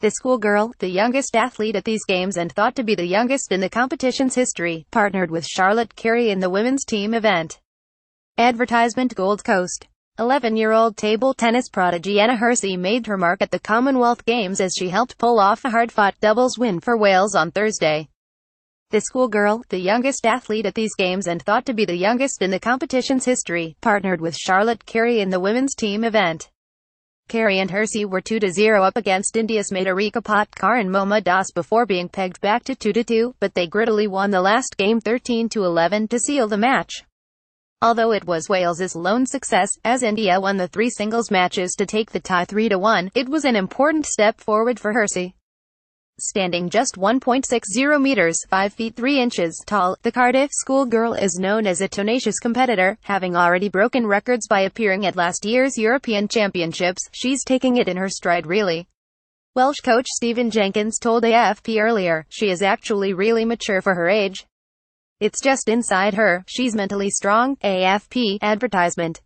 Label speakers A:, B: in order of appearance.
A: The schoolgirl, the youngest athlete at these games and thought to be the youngest in the competition's history, partnered with Charlotte Carey in the women's team event. Advertisement Gold Coast 11-year-old table tennis prodigy Anna Hursey made her mark at the Commonwealth Games as she helped pull off a hard-fought doubles win for Wales on Thursday. The schoolgirl, the youngest athlete at these games and thought to be the youngest in the competition's history, partnered with Charlotte Carey in the women's team event. Carey and Hursey were 2-0 up against India's Madhurika Patkar and Mouma Das before being pegged back to 2-2, but they grittily won the last game 13-11 to seal the match. Although it was Wales's lone success, as India won the three singles matches to take the tie 3-1, it was an important step forward for Hursey. Standing just 1.60 meters, 5 feet 3 inches tall, the Cardiff schoolgirl is known as a tenacious competitor, having already broken records by appearing at last year's European Championships. She's taking it in her stride really. Welsh coach Stephen Jenkins told AFP earlier, she is actually really mature for her age. It's just inside her, she's mentally strong, AFP, advertisement.